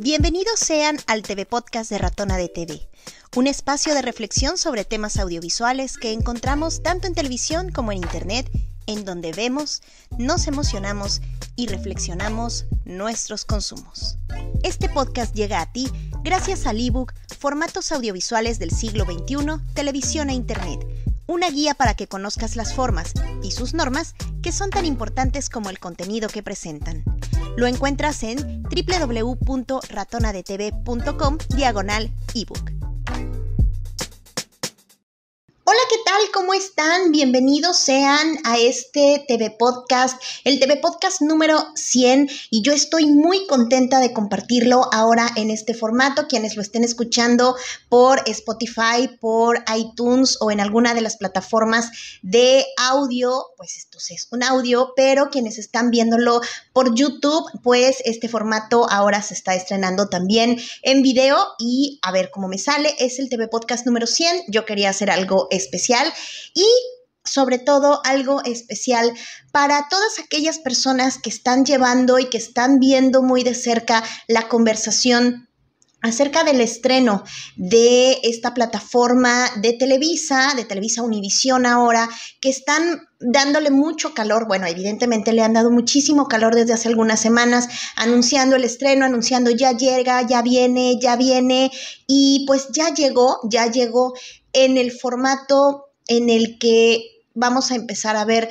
Bienvenidos sean al TV Podcast de Ratona de TV, un espacio de reflexión sobre temas audiovisuales que encontramos tanto en televisión como en Internet, en donde vemos, nos emocionamos y reflexionamos nuestros consumos. Este podcast llega a ti gracias al ebook Formatos Audiovisuales del siglo XXI, Televisión e Internet, una guía para que conozcas las formas y sus normas que son tan importantes como el contenido que presentan. Lo encuentras en www.ratonadetv.com diagonal ebook. Hola, ¿qué tal? ¿Cómo están? Bienvenidos sean a este TV Podcast, el TV Podcast número 100 y yo estoy muy contenta de compartirlo ahora en este formato. Quienes lo estén escuchando por Spotify, por iTunes o en alguna de las plataformas de audio, pues esto es un audio, pero quienes están viéndolo por YouTube, pues este formato ahora se está estrenando también en video y a ver cómo me sale. Es el TV Podcast número 100. Yo quería hacer algo especial y sobre todo algo especial para todas aquellas personas que están llevando y que están viendo muy de cerca la conversación acerca del estreno de esta plataforma de Televisa, de Televisa Univisión ahora, que están dándole mucho calor, bueno, evidentemente le han dado muchísimo calor desde hace algunas semanas, anunciando el estreno, anunciando ya llega, ya viene, ya viene, y pues ya llegó, ya llegó en el formato en el que vamos a empezar a ver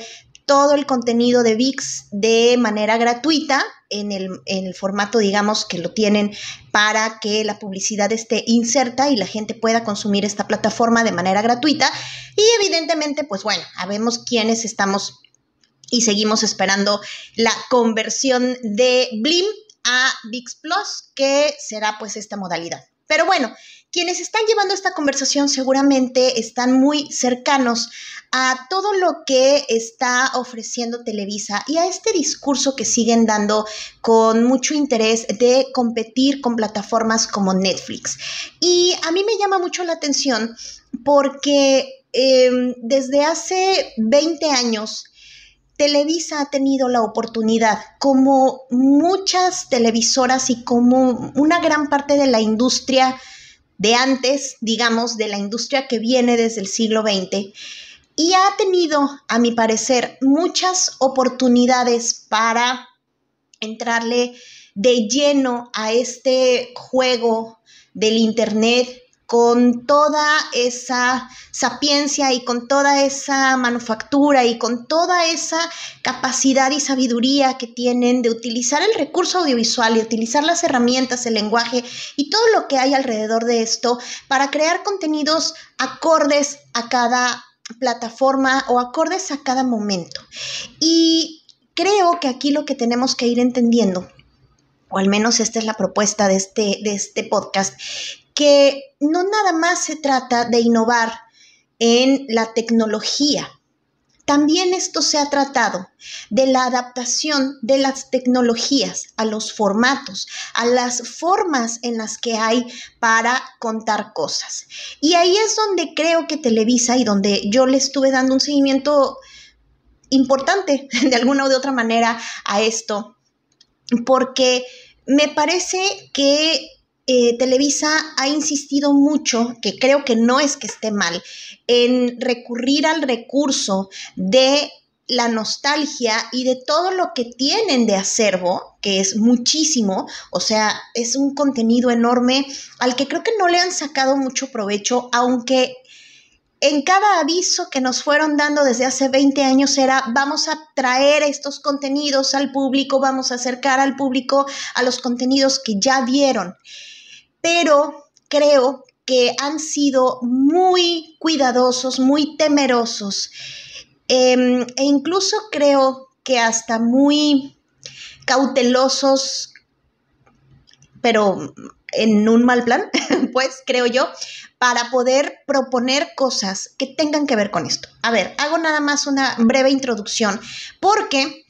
todo el contenido de VIX de manera gratuita en el, formato, digamos, que lo tienen para que la publicidad esté inserta y la gente pueda consumir esta plataforma de manera gratuita. Y evidentemente, pues bueno, sabemos quiénes estamos y seguimos esperando la conversión de Blim a VIX Plus, que será pues esta modalidad. Pero bueno, quienes están llevando esta conversación seguramente están muy cercanos a todo lo que está ofreciendo Televisa y a este discurso que siguen dando con mucho interés de competir con plataformas como Netflix. Y a mí me llama mucho la atención porque em, desde hace 20 años, Televisa ha tenido la oportunidad, como muchas televisoras y como una gran parte de la industria de antes, digamos, de la industria que viene desde el siglo XX, y ha tenido, a mi parecer, muchas oportunidades para entrarle de lleno a este juego del Internet con toda esa sapiencia y con toda esa manufactura y con toda esa capacidad y sabiduría que tienen de utilizar el recurso audiovisual y utilizar las herramientas, el lenguaje y todo lo que hay alrededor de esto para crear contenidos acordes a cada plataforma o acordes a cada momento. Y creo que aquí lo que tenemos que ir entendiendo o al menos esta es la propuesta de este, de este podcast, que no nada más se trata de innovar en la tecnología. También esto se ha tratado de la adaptación de las tecnologías a los formatos, a las formas en las que hay para contar cosas. Y ahí es donde creo que Televisa y donde yo le estuve dando un seguimiento importante de alguna u de otra manera a esto, porque me parece que eh, Televisa ha insistido mucho, que creo que no es que esté mal, en recurrir al recurso de la nostalgia y de todo lo que tienen de acervo, que es muchísimo, o sea, es un contenido enorme al que creo que no le han sacado mucho provecho, aunque en cada aviso que nos fueron dando desde hace 20 años era vamos a traer estos contenidos al público, vamos a acercar al público a los contenidos que ya vieron pero creo que han sido muy cuidadosos, muy temerosos em, e incluso creo que hasta muy cautelosos, pero en un mal plan, pues creo yo, para poder proponer cosas que tengan que ver con esto. A ver, hago nada más una breve introducción, porque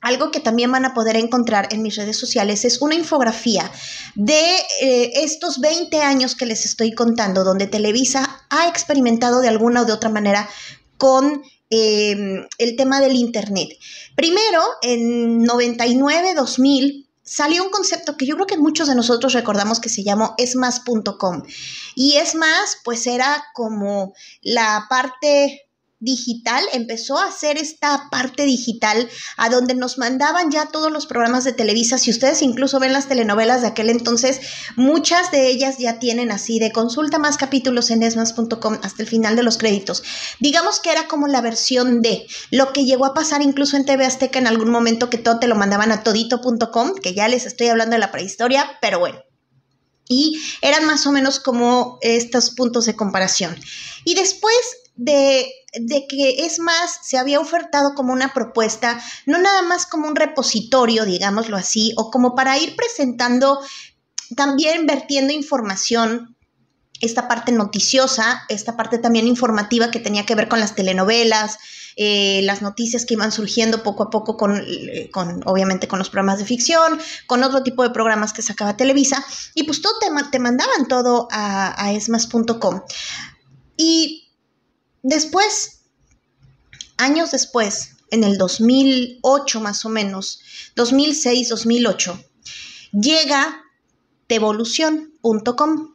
algo que también van a poder encontrar en mis redes sociales es una infografía de eh, estos 20 años que les estoy contando, donde Televisa ha experimentado de alguna o de otra manera con em, el tema del Internet. Primero, en 99, 2000, salió un concepto que yo creo que muchos de nosotros recordamos que se llamó esmas.com. Y es más, pues era como la parte digital, empezó a hacer esta parte digital a donde nos mandaban ya todos los programas de Televisa. Si ustedes incluso ven las telenovelas de aquel entonces, muchas de ellas ya tienen así de consulta más capítulos en esmas.com hasta el final de los créditos. Digamos que era como la versión de lo que llegó a pasar incluso en TV Azteca en algún momento que todo te lo mandaban a todito.com, que ya les estoy hablando de la prehistoria, pero bueno. Y eran más o menos como estos puntos de comparación. Y después de, que es más, se había ofertado como una propuesta, no nada más como un repositorio, digámoslo así, o como para ir presentando, también vertiendo información esta parte noticiosa, esta parte también informativa que tenía que ver con las telenovelas, eh, las noticias que iban surgiendo poco a poco con, eh, con, obviamente, con los programas de ficción, con otro tipo de programas que sacaba Televisa, y pues todo te, te mandaban todo a, a esmas.com. Y Después, años después, en el 2008 más o menos, 2006, 2008, llega tevolución.com.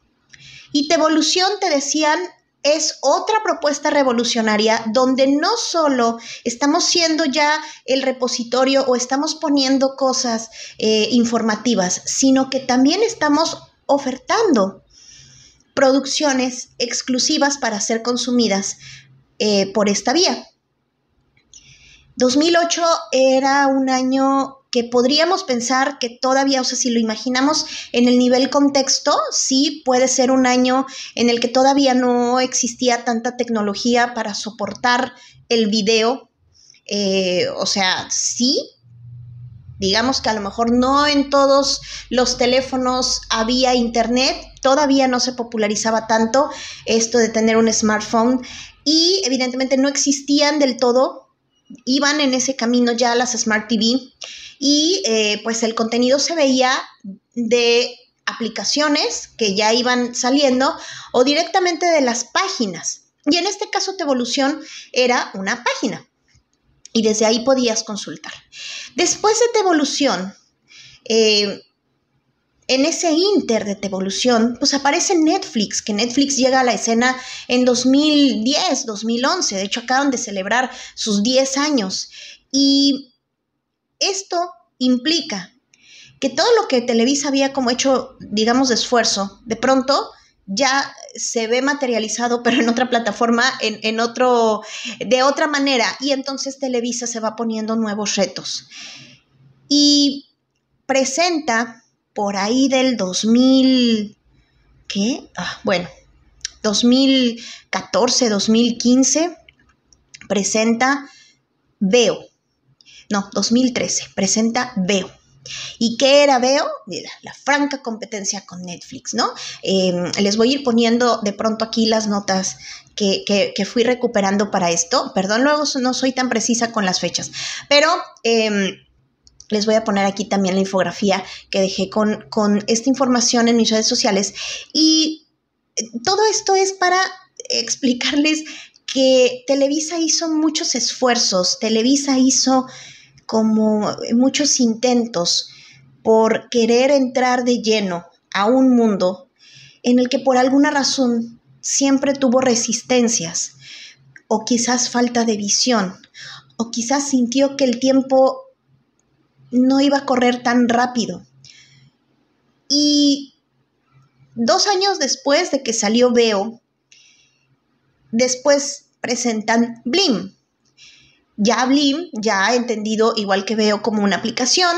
Y Tevolución, te decían, es otra propuesta revolucionaria donde no solo estamos siendo ya el repositorio o estamos poniendo cosas eh, informativas, sino que también estamos ofertando producciones exclusivas para ser consumidas eh, por esta vía. 2008 era un año que podríamos pensar que todavía, o sea, si lo imaginamos en el nivel contexto, sí puede ser un año en el que todavía no existía tanta tecnología para soportar el video. Eh, o sea, sí, digamos que a lo mejor no en todos los teléfonos había internet, todavía no se popularizaba tanto esto de tener un smartphone y evidentemente no existían del todo, iban en ese camino ya las Smart TV y eh, pues el contenido se veía de aplicaciones que ya iban saliendo o directamente de las páginas. Y en este caso, Tevolución era una página y desde ahí podías consultar. Después de Tevolución, eh, en ese inter de evolución, pues aparece Netflix, que Netflix llega a la escena en 2010, 2011, de hecho acaban de celebrar sus 10 años. Y esto implica que todo lo que Televisa había como hecho, digamos, esfuerzo, de pronto ya se ve materializado, pero en otra plataforma, en, en, otro, de otra manera, y entonces Televisa se va poniendo nuevos retos. Y presenta por ahí del 2000, ¿qué? Ah, bueno, 2014, 2015, presenta Veo. No, 2013, presenta Veo. ¿Y qué era Veo? La, franca competencia con Netflix, ¿no? Em, les voy a ir poniendo de pronto aquí las notas que, fui recuperando para esto. Perdón, luego no soy tan precisa con las fechas, pero... Em, les voy a poner aquí también la infografía que dejé con, con esta información en mis redes sociales. Y eh, todo esto es para explicarles que Televisa hizo muchos esfuerzos, Televisa hizo como muchos intentos por querer entrar de lleno a un mundo en el que por alguna razón siempre tuvo resistencias o quizás falta de visión o quizás sintió que el tiempo no iba a correr tan rápido. Y dos años después de que salió Veo, después presentan Blim. Ya Blim ya entendido, igual que Veo, como una aplicación,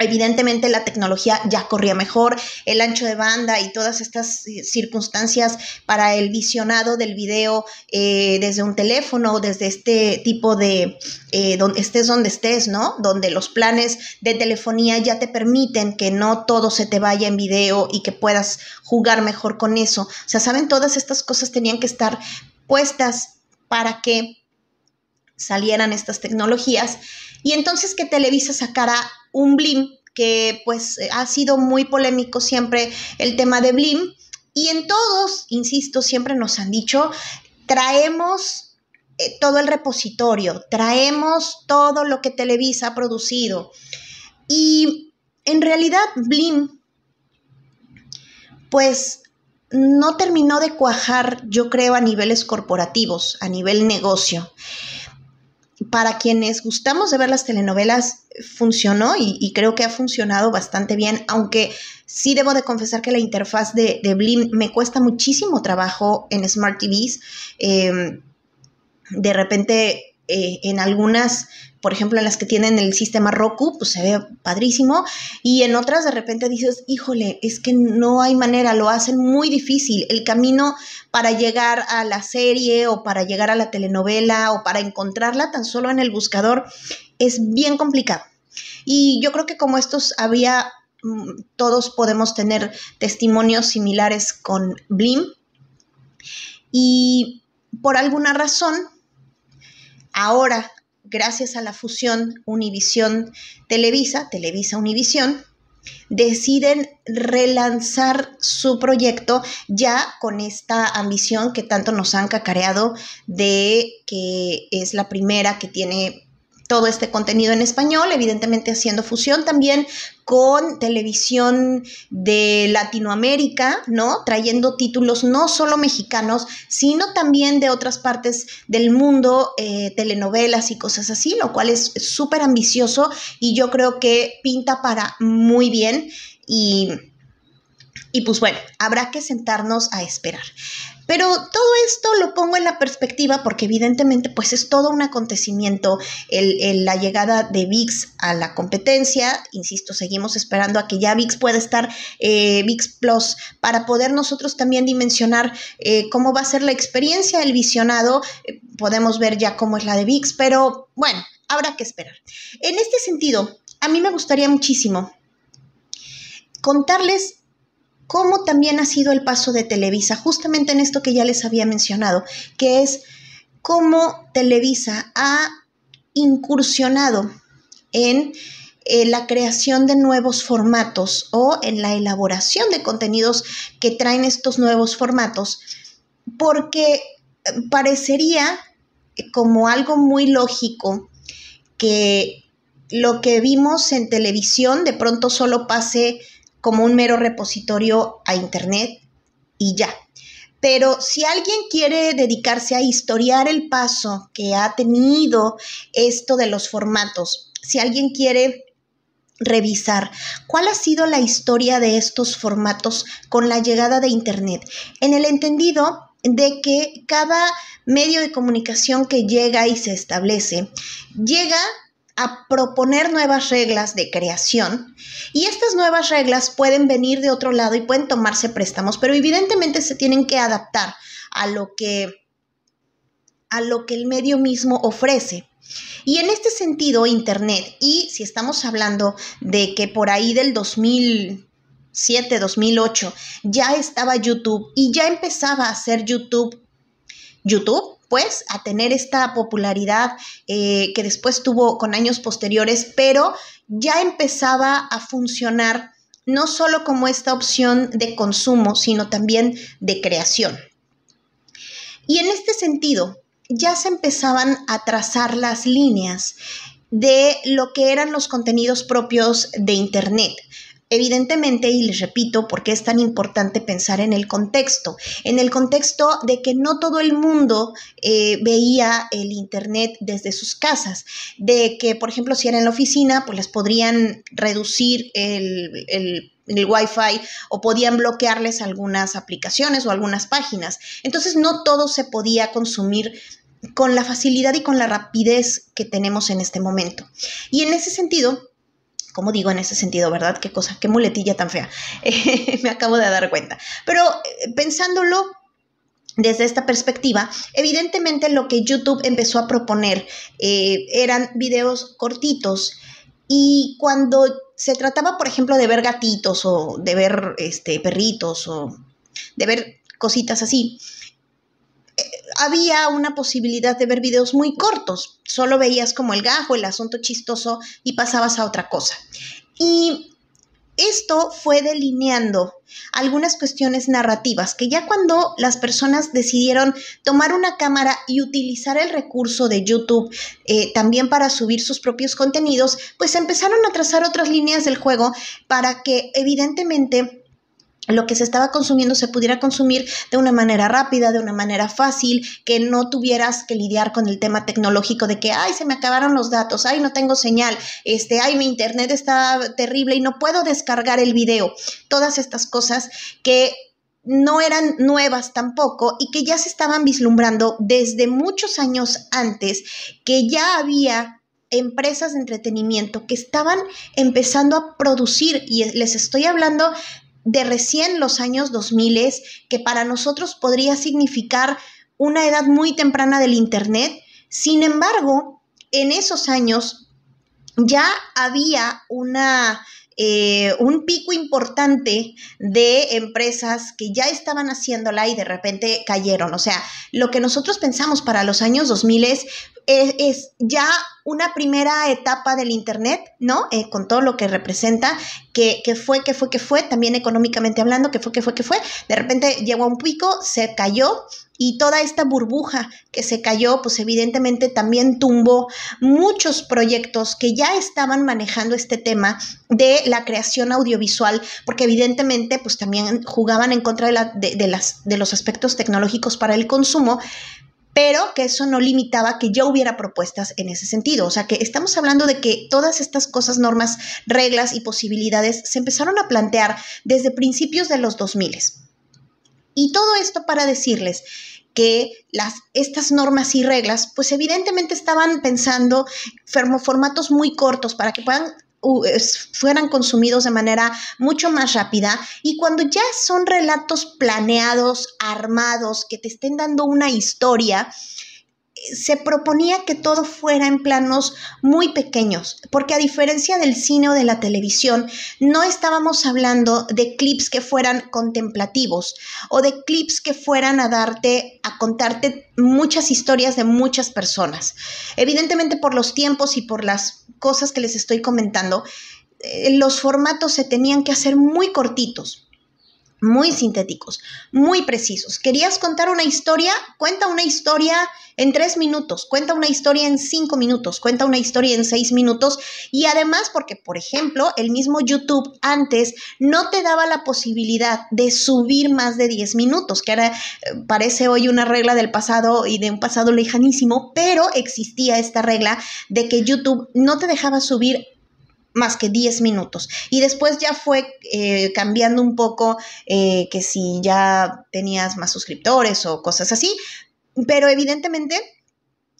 Evidentemente la tecnología ya corría mejor, el ancho de banda y todas estas eh, circunstancias para el visionado del video eh, desde un teléfono desde este tipo de, eh, donde estés donde estés, ¿no? Donde los planes de telefonía ya te permiten que no todo se te vaya en video y que puedas jugar mejor con eso. O sea, saben, todas estas cosas tenían que estar puestas para que salieran estas tecnologías y entonces que Televisa sacara un Blim que pues ha sido muy polémico siempre el tema de Blim y en todos, insisto, siempre nos han dicho, traemos eh, todo el repositorio, traemos todo lo que Televisa ha producido. Y en realidad Blim, pues no terminó de cuajar, yo creo, a niveles corporativos, a nivel negocio. Para quienes gustamos de ver las telenovelas, funcionó y, creo que ha funcionado bastante bien, aunque sí debo de confesar que la interfaz de, de Blim me cuesta muchísimo trabajo en Smart TVs. Em, de repente eh, en algunas, por ejemplo, en las que tienen el sistema Roku, pues se ve padrísimo, y en otras de repente dices, híjole, es que no hay manera, lo hacen muy difícil. El camino para llegar a la serie o para llegar a la telenovela o para encontrarla tan solo en el buscador es bien complicado. Y yo creo que como estos había, mm, todos podemos tener testimonios similares con Blim. Y por alguna razón, Ahora, gracias a la fusión Univisión Televisa, Televisa Univisión, deciden relanzar su proyecto ya con esta ambición que tanto nos han cacareado de que es la primera que tiene todo este contenido en español, evidentemente haciendo fusión también con televisión de Latinoamérica, ¿no? Trayendo títulos no solo mexicanos, sino también de otras partes del mundo, eh, telenovelas y cosas así, lo cual es súper ambicioso y yo creo que pinta para muy bien y... Y pues bueno, habrá que sentarnos a esperar. Pero todo esto lo pongo en la perspectiva porque evidentemente pues es todo un acontecimiento la llegada de VIX a la competencia. Insisto, seguimos esperando a que ya VIX pueda estar, eh, VIX Plus, para poder nosotros también dimensionar eh, cómo va a ser la experiencia del visionado. Eh, podemos ver ya cómo es la de VIX, pero bueno, habrá que esperar. En este sentido, a mí me gustaría muchísimo contarles cómo también ha sido el paso de Televisa, justamente en esto que ya les había mencionado, que es cómo Televisa ha incursionado en eh, la creación de nuevos formatos o en la elaboración de contenidos que traen estos nuevos formatos, porque eh, parecería como algo muy lógico que lo que vimos en televisión de pronto solo pase como un mero repositorio a Internet y ya. Pero si alguien quiere dedicarse a historiar el paso que ha tenido esto de los formatos, si alguien quiere revisar cuál ha sido la historia de estos formatos con la llegada de Internet, en el entendido de que cada medio de comunicación que llega y se establece, llega a proponer nuevas reglas de creación y estas nuevas reglas pueden venir de otro lado y pueden tomarse préstamos, pero evidentemente se tienen que adaptar a lo que a lo que el medio mismo ofrece. Y en este sentido, Internet, y si estamos hablando de que por ahí del 2007, 2008, ya estaba YouTube y ya empezaba a hacer YouTube, YouTube pues a tener esta popularidad eh, que después tuvo con años posteriores, pero ya empezaba a funcionar no solo como esta opción de consumo, sino también de creación. Y en este sentido, ya se empezaban a trazar las líneas de lo que eran los contenidos propios de Internet. Evidentemente, y les repito, porque es tan importante pensar en el contexto, en el contexto de que no todo el mundo eh, veía el Internet desde sus casas, de que, por ejemplo, si era en la oficina, pues les podrían reducir el, el el Wi-Fi o podían bloquearles algunas aplicaciones o algunas páginas. Entonces no todo se podía consumir con la facilidad y con la rapidez que tenemos en este momento. Y en ese sentido, como digo en ese sentido, verdad? Qué cosa, qué muletilla tan fea. me acabo de dar cuenta. Pero eh, pensándolo desde esta perspectiva, evidentemente lo que YouTube empezó a proponer eh, eran videos cortitos y cuando se trataba, por ejemplo, de ver gatitos o de ver este, perritos o de ver cositas así, había una posibilidad de ver videos muy cortos. Solo veías como el gajo, el asunto chistoso y pasabas a otra cosa. Y esto fue delineando algunas cuestiones narrativas que ya cuando las personas decidieron tomar una cámara y utilizar el recurso de YouTube eh, también para subir sus propios contenidos, pues empezaron a trazar otras líneas del juego para que evidentemente lo que se estaba consumiendo se pudiera consumir de una manera rápida, de una manera fácil, que no tuvieras que lidiar con el tema tecnológico de que, ay, se me acabaron los datos, ay, no tengo señal, este, ay, mi internet está terrible y no puedo descargar el video. Todas estas cosas que no eran nuevas tampoco y que ya se estaban vislumbrando desde muchos años antes, que ya había empresas de entretenimiento que estaban empezando a producir, y les estoy hablando de recién los años 2000, que para nosotros podría significar una edad muy temprana del Internet. Sin embargo, en esos años ya había una eh, un pico importante de empresas que ya estaban haciéndola y de repente cayeron. O sea, lo que nosotros pensamos para los años 2000 es, es, ya una primera etapa del Internet, ¿no? Eh, con todo lo que representa, que, que, fue, que fue, que fue, también económicamente hablando, que fue, que fue, que fue. De repente llegó a un pico, se cayó y toda esta burbuja que se cayó, pues evidentemente también tumbó muchos proyectos que ya estaban manejando este tema de la creación audiovisual, porque evidentemente pues también jugaban en contra de, la, de, de los aspectos tecnológicos para el consumo, pero que eso no limitaba que ya hubiera propuestas en ese sentido. O sea que estamos hablando de que todas estas cosas, normas, reglas y posibilidades se empezaron a plantear desde principios de los 2000. Y todo esto para decirles que las, estas normas y reglas, pues evidentemente estaban pensando formatos muy cortos para que puedan fueran consumidos de manera mucho más rápida y cuando ya son relatos planeados, armados, que te estén dando una historia, se proponía que todo fuera en planos muy pequeños, porque a diferencia del cine o de la televisión, no estábamos hablando de clips que fueran contemplativos o de clips que fueran a darte, a contarte muchas historias de muchas personas. Evidentemente por los tiempos y por las cosas que les estoy comentando, eh, los formatos se tenían que hacer muy cortitos muy sintéticos, muy precisos. ¿Querías contar una historia? Cuenta una historia en tres minutos, cuenta una historia en cinco minutos, cuenta una historia en seis minutos y además porque, por ejemplo, el mismo YouTube antes no te daba la posibilidad de subir más de diez minutos, que ahora eh, parece hoy una regla del pasado y de un pasado lejanísimo, pero existía esta regla de que YouTube no te dejaba subir más que 10 minutos. Y después ya fue eh, cambiando un poco eh, que si ya tenías más suscriptores o cosas así, pero evidentemente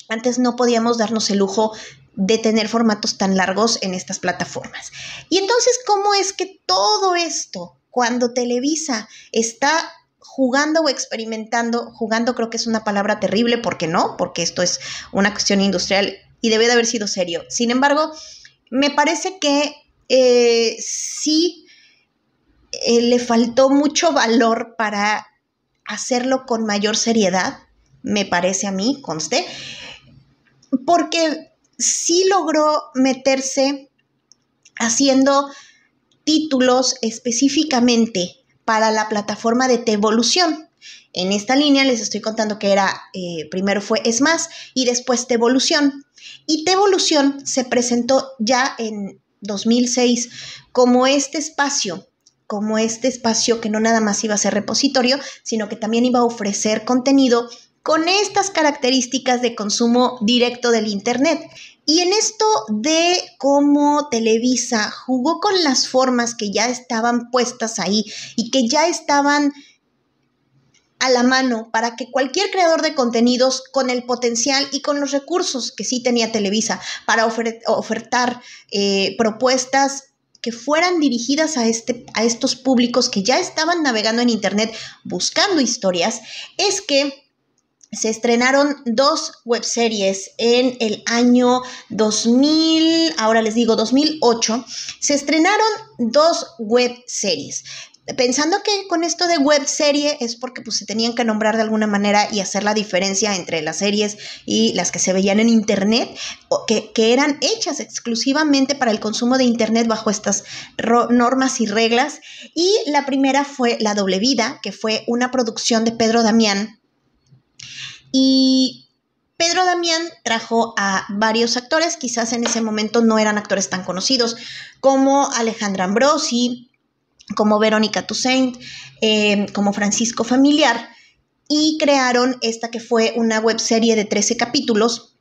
antes no podíamos darnos el lujo de tener formatos tan largos en estas plataformas. Y entonces, ¿cómo es que todo esto, cuando Televisa está jugando o experimentando, jugando creo que es una palabra terrible, porque no? Porque esto es una cuestión industrial y debe de haber sido serio. Sin embargo, me parece que eh, sí eh, le faltó mucho valor para hacerlo con mayor seriedad, me parece a mí, conste, porque sí logró meterse haciendo títulos específicamente para la plataforma de T-Evolución. En esta línea les estoy contando que era, eh, primero fue Es Más y después T-Evolución. Y T-Evolución se presentó ya en 2006 como este espacio como este espacio que no nada más iba a ser repositorio, sino que también iba a ofrecer contenido con estas características de consumo directo del Internet. Y en esto de cómo Televisa jugó con las formas que ya estaban puestas ahí y que ya estaban a la mano para que cualquier creador de contenidos con el potencial y con los recursos que sí tenía Televisa para ofertar eh, propuestas que fueran dirigidas a, este, a estos públicos que ya estaban navegando en Internet buscando historias, es que se estrenaron dos webseries en el año 2000, ahora les digo 2008, se estrenaron dos webseries. Pensando que con esto de web serie es porque pues se tenían que nombrar de alguna manera y hacer la diferencia entre las series y las que se veían en internet, que, que eran hechas exclusivamente para el consumo de internet bajo estas normas y reglas. Y la primera fue La Doble Vida, que fue una producción de Pedro Damián. Y Pedro Damián trajo a varios actores, quizás en ese momento no eran actores tan conocidos, como Alejandra Ambrosi, como Verónica Toussaint, eh, como Francisco Familiar, y crearon esta que fue una webserie de 13 capítulos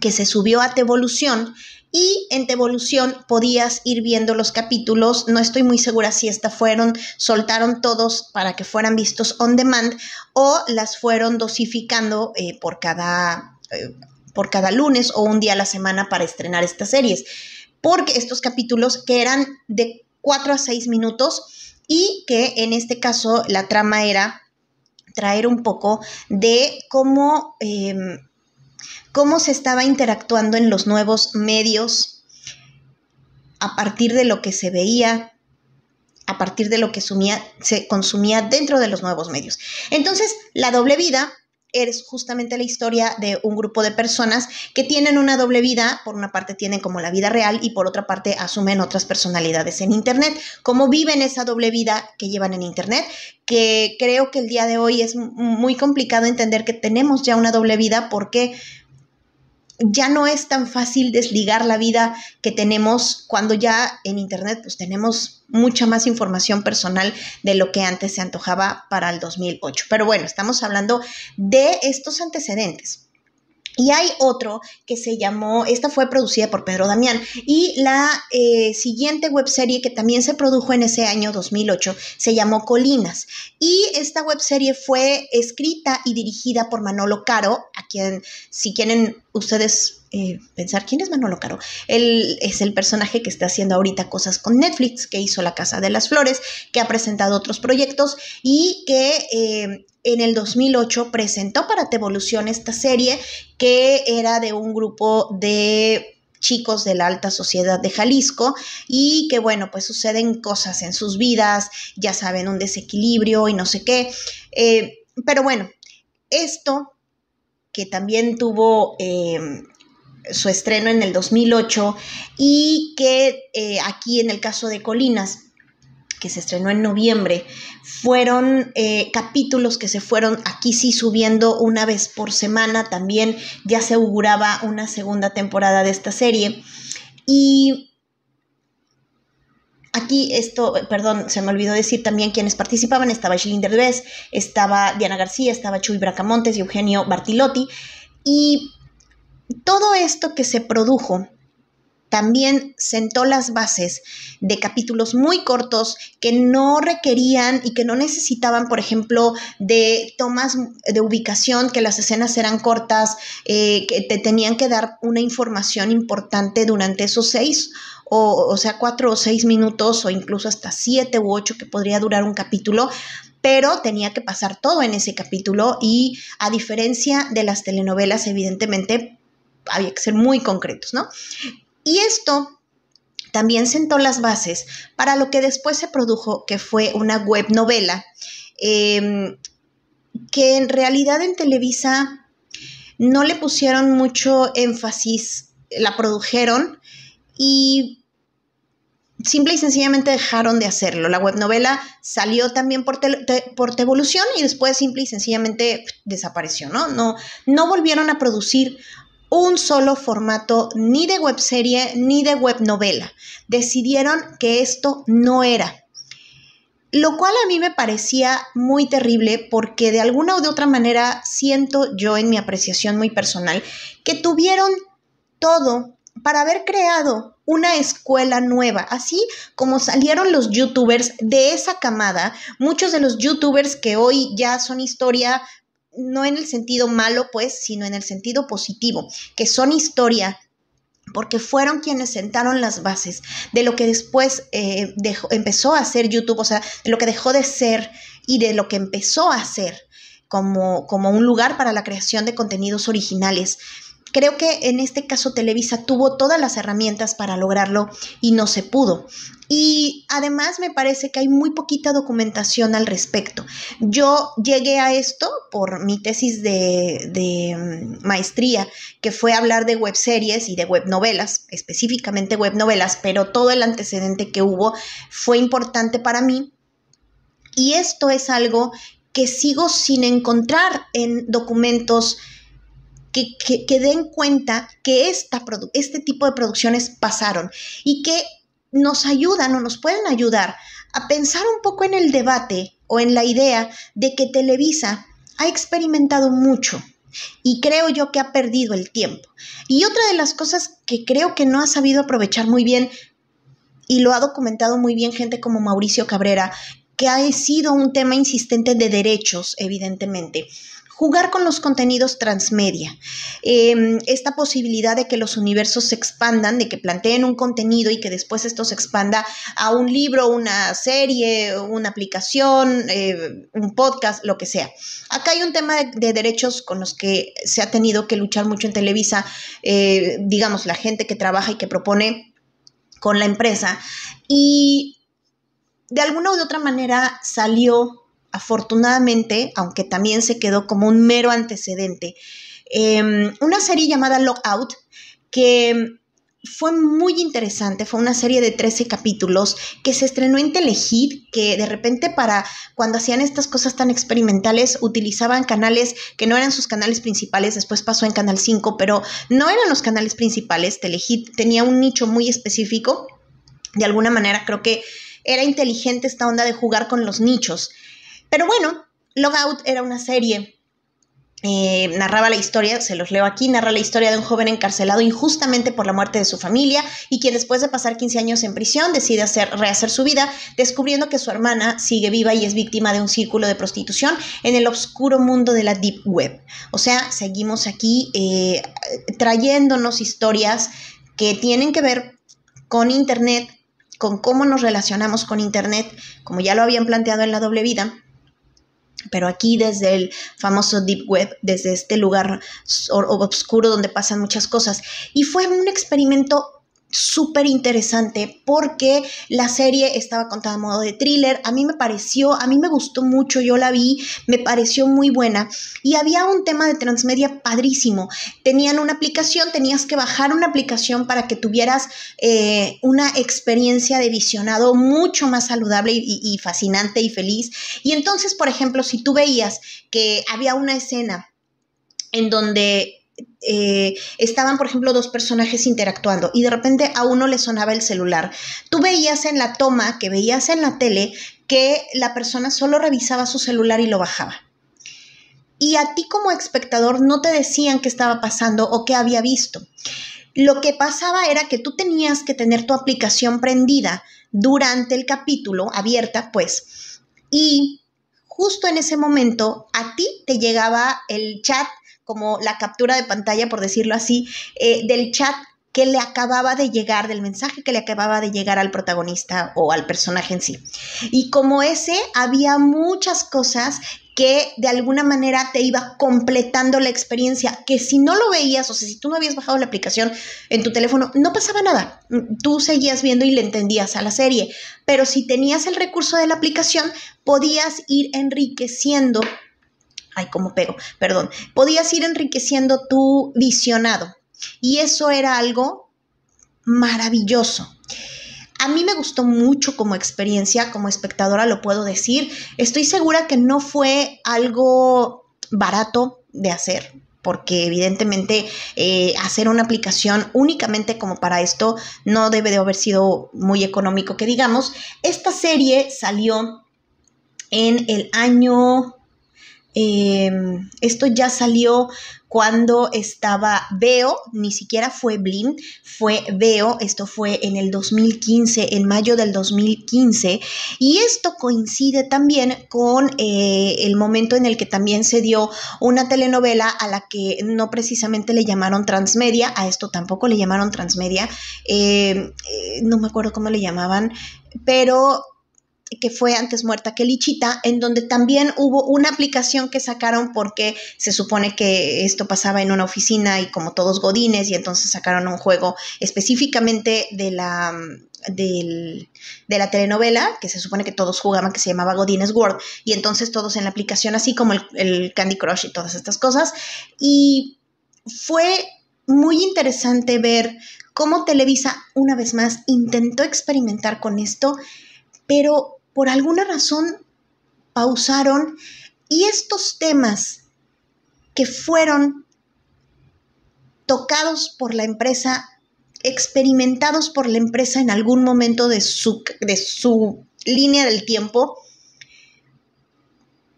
que se subió a Tevolución y en Tevolución podías ir viendo los capítulos. No estoy muy segura si esta fueron, soltaron todos para que fueran vistos on demand o las fueron dosificando eh, por, cada, eh, por cada lunes o un día a la semana para estrenar estas series. Porque estos capítulos que eran de 4 a 6 minutos y que en este caso la trama era traer un poco de cómo, em, cómo se estaba interactuando en los nuevos medios a partir de lo que se veía, a partir de lo que se consumía dentro de los nuevos medios. Entonces, la doble vida es justamente la historia de un grupo de personas que tienen una doble vida, por una parte tienen como la vida real y por otra parte asumen otras personalidades en Internet. ¿Cómo viven esa doble vida que llevan en Internet? Que creo que el día de hoy es muy complicado entender que tenemos ya una doble vida porque ya no es tan fácil desligar la vida que tenemos cuando ya en Internet pues tenemos mucha más información personal de lo que antes se antojaba para el 2008. Pero bueno, estamos hablando de estos antecedentes. Y hay otro que se llamó, esta fue producida por Pedro Damián, y la eh, siguiente webserie que también se produjo en ese año 2008 se llamó Colinas. Y esta webserie fue escrita y dirigida por Manolo Caro, a quien si quieren ustedes eh, pensar quién es Manolo Caro. Él es el personaje que está haciendo ahorita cosas con Netflix, que hizo La Casa de las Flores, que ha presentado otros proyectos y que eh, en el 2008 presentó para Tevolución esta serie que era de un grupo de chicos de la alta sociedad de Jalisco y que bueno, pues suceden cosas en sus vidas, ya saben, un desequilibrio y no sé qué. Eh, pero bueno, esto que también tuvo su estreno en el 2008 y que eh, aquí en el caso de Colinas que se estrenó en noviembre, fueron eh, capítulos que se fueron aquí sí subiendo una vez por semana, también ya se auguraba una segunda temporada de esta serie. Y Aquí esto, perdón, se me olvidó decir también quiénes participaban. Estaba Schlinder Derbez, estaba Diana García, estaba Chuy Bracamontes y Eugenio Bartilotti. Y todo esto que se produjo también sentó las bases de capítulos muy cortos que no requerían y que no necesitaban, por ejemplo, de tomas de ubicación, que las escenas eran cortas, eh, que te tenían que dar una información importante durante esos seis o, o sea, cuatro o seis minutos o incluso hasta siete u ocho que podría durar un capítulo, pero tenía que pasar todo en ese capítulo y a diferencia de las telenovelas, evidentemente había que ser muy concretos, ¿no? Y esto también sentó las bases para lo que después se produjo, que fue una web novela, em, que en realidad en Televisa no le pusieron mucho énfasis, la produjeron y simple y sencillamente dejaron de hacerlo. La web novela salió también por, por Tevolución y después simple y sencillamente desapareció, ¿no? No, no volvieron a producir un solo formato ni de webserie ni de web novela. Decidieron que esto no era. Lo cual a mí me parecía muy terrible porque de alguna u de otra manera siento yo en mi apreciación muy personal que tuvieron todo para haber creado una escuela nueva, así como salieron los youtubers de esa camada, muchos de los youtubers que hoy ya son historia no en el sentido malo, pues, sino en el sentido positivo, que son historia porque fueron quienes sentaron las bases de lo que después eh, empezó a ser YouTube, o sea, de lo que dejó de ser y de lo que empezó a ser como, como un lugar para la creación de contenidos originales. Creo que en este caso Televisa tuvo todas las herramientas para lograrlo y no se pudo. Y además me parece que hay muy poquita documentación al respecto. Yo llegué a esto por mi tesis de, mm, maestría, que fue hablar de webseries y de webnovelas, específicamente webnovelas, pero todo el antecedente que hubo fue importante para mí. Y esto es algo que sigo sin encontrar en documentos que, den cuenta que esta, este tipo de producciones pasaron y que nos ayudan o nos pueden ayudar a pensar un poco en el debate o en la idea de que Televisa ha experimentado mucho y creo yo que ha perdido el tiempo. Y otra de las cosas que creo que no ha sabido aprovechar muy bien y lo ha documentado muy bien gente como Mauricio Cabrera, que ha sido un tema insistente de derechos, evidentemente jugar con los contenidos transmedia. Em, esta posibilidad de que los universos se expandan, de que planteen un contenido y que después esto se expanda a un libro, una serie, una aplicación, eh, un podcast, lo que sea. Acá hay un tema de, derechos con los que se ha tenido que luchar mucho en Televisa, eh, digamos, la gente que trabaja y que propone con la empresa. Y de alguna u otra manera salió afortunadamente, aunque también se quedó como un mero antecedente, em, una serie llamada Lockout, que fue muy interesante, fue una serie de 13 capítulos que se estrenó en Telehit, que de repente para cuando hacían estas cosas tan experimentales utilizaban canales que no eran sus canales principales, después pasó en Canal 5, pero no eran los canales principales, Telehit tenía un nicho muy específico, de alguna manera creo que era inteligente esta onda de jugar con los nichos. Pero bueno, Logout era una serie eh, narraba la historia, se los leo aquí, narra la historia de un joven encarcelado injustamente por la muerte de su familia y quien después de pasar 15 años en prisión decide hacer, rehacer su vida, descubriendo que su hermana sigue viva y es víctima de un círculo de prostitución en el oscuro mundo de la Deep Web. O sea, seguimos aquí eh, trayéndonos historias que tienen que ver con Internet, con cómo nos relacionamos con Internet, como ya lo habían planteado en la doble vida pero aquí desde el famoso Deep Web, desde este lugar oscuro donde pasan muchas cosas. Y fue un experimento súper interesante porque la serie estaba contada a modo de thriller. A mí me pareció, a mí me gustó mucho, yo la vi, me pareció muy buena. Y había un tema de transmedia padrísimo. Tenían una aplicación, tenías que bajar una aplicación para que tuvieras eh, una experiencia de visionado mucho más saludable y, y fascinante y feliz. Y entonces, por ejemplo, si tú veías que había una escena en donde eh, estaban, por ejemplo, dos personajes interactuando y de repente a uno le sonaba el celular. Tú veías en la toma, que veías en la tele, que la persona solo revisaba su celular y lo bajaba. Y a ti como espectador no te decían qué estaba pasando o qué había visto. Lo que pasaba era que tú tenías que tener tu aplicación prendida durante el capítulo, abierta pues, y justo en ese momento a ti te llegaba el chat como la captura de pantalla, por decirlo así, eh, del chat que le acababa de llegar, del mensaje que le acababa de llegar al protagonista o al personaje en sí. Y como ese, había muchas cosas que de alguna manera te iba completando la experiencia, que si no lo veías, o sea, si tú no habías bajado la aplicación en tu teléfono, no pasaba nada. Tú seguías viendo y le entendías a la serie. Pero si tenías el recurso de la aplicación, podías ir enriqueciendo ay, cómo pego, perdón, podías ir enriqueciendo tu visionado. Y eso era algo maravilloso. A mí me gustó mucho como experiencia, como espectadora lo puedo decir. Estoy segura que no fue algo barato de hacer, porque evidentemente eh, hacer una aplicación únicamente como para esto no debe de haber sido muy económico que digamos. Esta serie salió en el año Em, esto ya salió cuando estaba Veo, ni siquiera fue Blim, fue Veo, esto fue en el 2015, en mayo del 2015, y esto coincide también con eh, el momento en el que también se dio una telenovela a la que no precisamente le llamaron transmedia, a esto tampoco le llamaron transmedia, em, eh, no me acuerdo cómo le llamaban, pero que fue antes muerta que Lichita, en donde también hubo una aplicación que sacaron porque se supone que esto pasaba en una oficina y como todos godines y entonces sacaron un juego específicamente de la de la telenovela, que se supone que todos jugaban, que se llamaba Godines World, y entonces todos en la aplicación, así como el Candy Crush y todas estas cosas. Y fue muy interesante ver cómo Televisa, una vez más, intentó experimentar con esto, pero por alguna razón pausaron y estos temas que fueron tocados por la empresa, experimentados por la empresa en algún momento de su, de su línea del tiempo,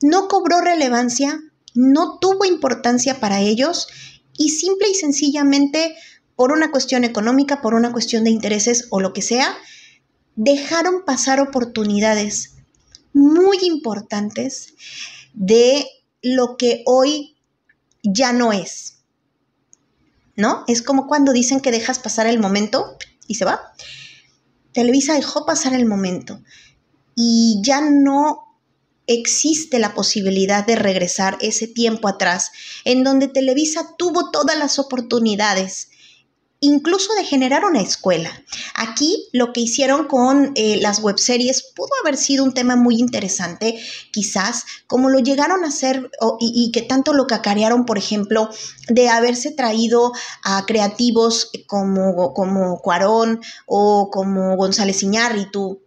no cobró relevancia, no tuvo importancia para ellos y simple y sencillamente por una cuestión económica, por una cuestión de intereses o lo que sea, dejaron pasar oportunidades muy importantes de lo que hoy ya no es. ¿No? Es como cuando dicen que dejas pasar el momento y se va. Televisa dejó pasar el momento y ya no existe la posibilidad de regresar ese tiempo atrás, en donde Televisa tuvo todas las oportunidades incluso de generar una escuela. Aquí lo que hicieron con eh, las webseries pudo haber sido un tema muy interesante, quizás, como lo llegaron a hacer y, que tanto lo cacarearon, por ejemplo, de haberse traído a creativos como, como Cuarón o como González Iñárritu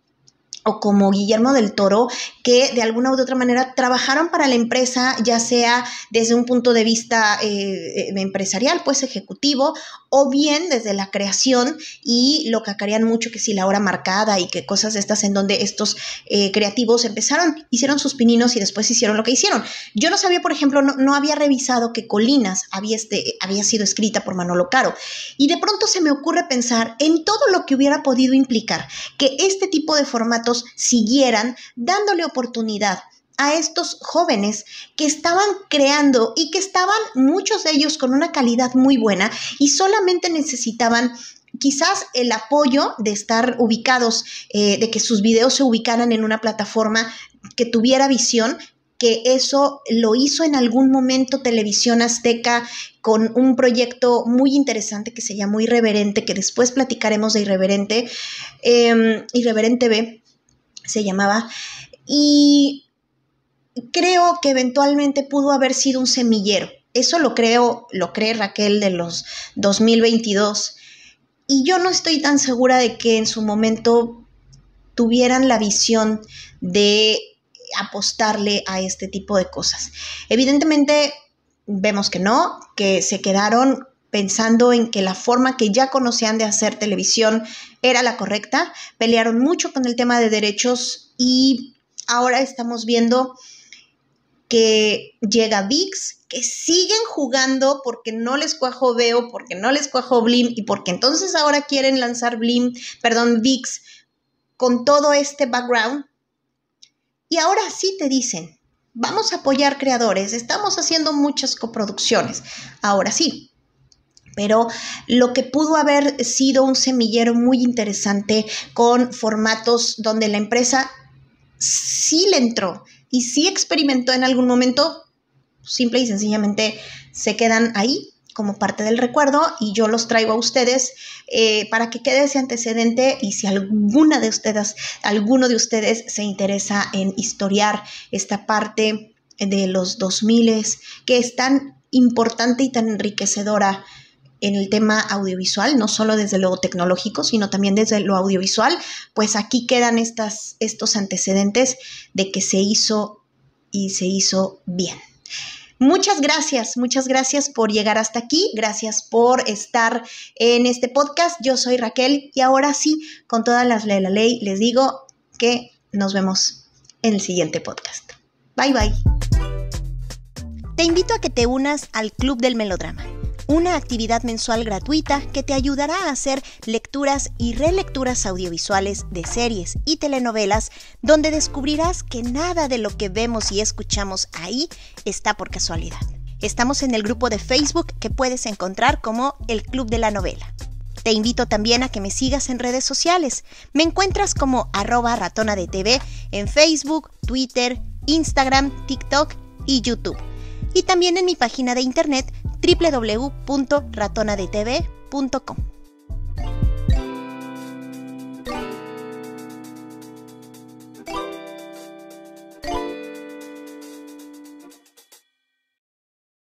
o como Guillermo del Toro, que de alguna u otra manera trabajaron para la empresa, ya sea desde un punto de vista eh, empresarial, pues ejecutivo, o bien desde la creación y lo cacarían mucho que si la hora marcada y que cosas de estas en donde estos eh, creativos empezaron, hicieron sus pininos y después hicieron lo que hicieron. Yo no sabía, por ejemplo, no, no había revisado que Colinas había, este, había sido escrita por Manolo Caro y de pronto se me ocurre pensar en todo lo que hubiera podido implicar que este tipo de formatos siguieran dándole oportunidad a estos jóvenes que estaban creando y que estaban muchos de ellos con una calidad muy buena y solamente necesitaban quizás el apoyo de estar ubicados, eh, de que sus videos se ubicaran en una plataforma que tuviera visión, que eso lo hizo en algún momento Televisión Azteca con un proyecto muy interesante que se llamó Irreverente, que después platicaremos de Irreverente, eh, Irreverente B se llamaba, y creo que eventualmente pudo haber sido un semillero. Eso lo creo, lo cree Raquel de los 2022. Y yo no estoy tan segura de que en su momento tuvieran la visión de apostarle a este tipo de cosas. Evidentemente vemos que no, que se quedaron pensando en que la forma que ya conocían de hacer televisión era la correcta, pelearon mucho con el tema de derechos y ahora estamos viendo que llega VIX, que siguen jugando porque no les cuajo Veo, porque no les cuajo Blim y porque entonces ahora quieren lanzar Blim, perdón, VIX con todo este background. Y ahora sí te dicen, vamos a apoyar creadores, estamos haciendo muchas coproducciones. Ahora sí, pero lo que pudo haber sido un semillero muy interesante con formatos donde la empresa sí le entró y sí experimentó en algún momento, simple y sencillamente se quedan ahí como parte del recuerdo y yo los traigo a ustedes eh, para que quede ese antecedente y si alguna de ustedes, alguno de ustedes se interesa en historiar esta parte de los 2000 que es tan importante y tan enriquecedora en el tema audiovisual, no solo desde lo tecnológico, sino también desde lo audiovisual, pues aquí quedan estas, estos antecedentes de que se hizo y se hizo bien. Muchas gracias, muchas gracias por llegar hasta aquí, gracias por estar en este podcast. Yo soy Raquel y ahora sí, con todas las leyes de la ley, les digo que nos vemos en el siguiente podcast. Bye bye. Te invito a que te unas al Club del Melodrama una actividad mensual gratuita que te ayudará a hacer lecturas y relecturas audiovisuales de series y telenovelas donde descubrirás que nada de lo que vemos y escuchamos ahí está por casualidad. Estamos en el grupo de Facebook que puedes encontrar como el Club de la Novela. Te invito también a que me sigas en redes sociales. Me encuentras como arroba ratona de TV en Facebook, Twitter, Instagram, TikTok y YouTube. Y también en mi página de internet www.ratonadetv.com.